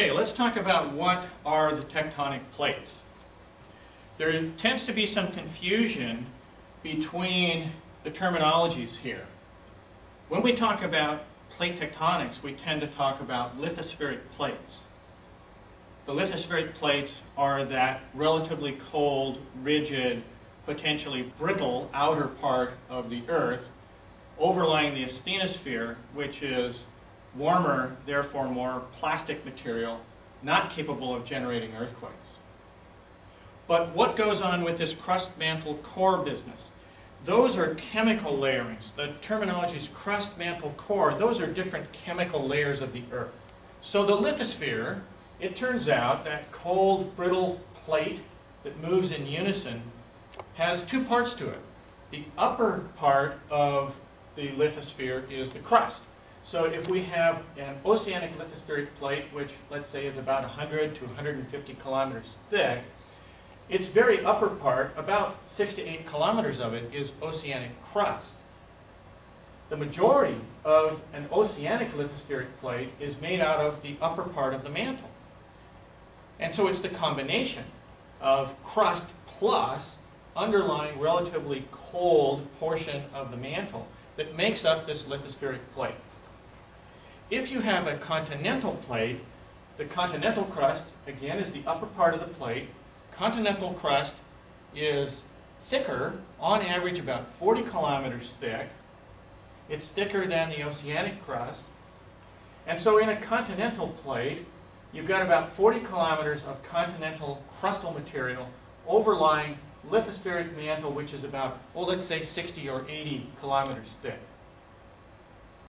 Okay, let's talk about what are the tectonic plates. There tends to be some confusion between the terminologies here. When we talk about plate tectonics, we tend to talk about lithospheric plates. The lithospheric plates are that relatively cold, rigid, potentially brittle outer part of the Earth overlying the asthenosphere, which is warmer, therefore more plastic material, not capable of generating earthquakes. But what goes on with this crust mantle core business? Those are chemical layerings. The terminology is crust mantle core. Those are different chemical layers of the Earth. So the lithosphere, it turns out that cold, brittle plate that moves in unison has two parts to it. The upper part of the lithosphere is the crust. So if we have an oceanic lithospheric plate, which let's say is about 100 to 150 kilometers thick, its very upper part, about 6 to 8 kilometers of it, is oceanic crust. The majority of an oceanic lithospheric plate is made out of the upper part of the mantle. And so it's the combination of crust plus underlying relatively cold portion of the mantle that makes up this lithospheric plate. If you have a continental plate, the continental crust, again, is the upper part of the plate. Continental crust is thicker, on average about 40 kilometers thick. It's thicker than the oceanic crust. And so in a continental plate, you've got about 40 kilometers of continental crustal material overlying lithospheric mantle, which is about, well, let's say 60 or 80 kilometers thick.